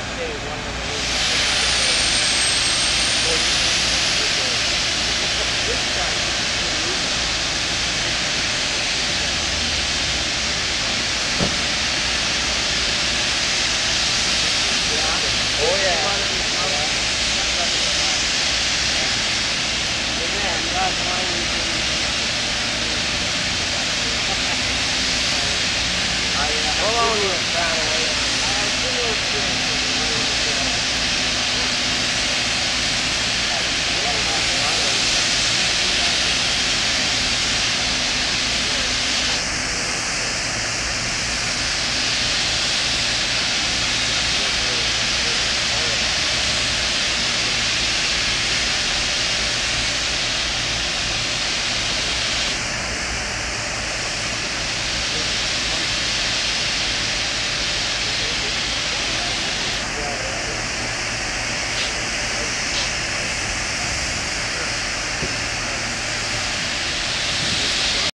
that day, one of the